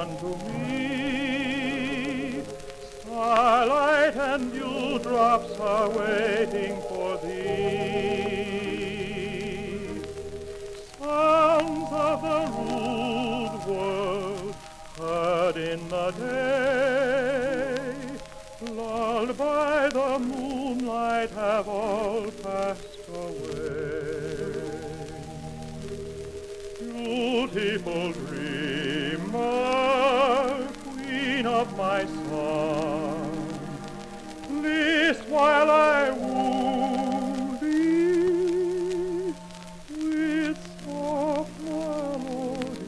unto me. Starlight and dewdrops are waiting for thee. Sounds of the rude world heard in the day, lulled by the moonlight, have all passed away. Beautiful dreams. of my song. List while I woo thee with soft melody.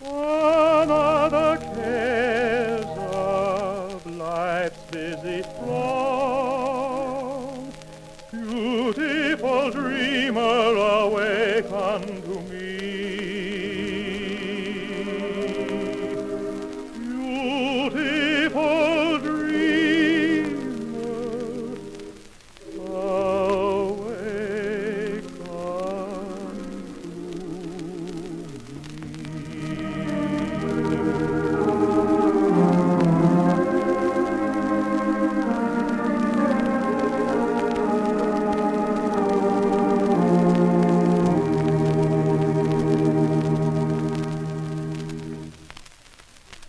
Another cares of life's busy throng.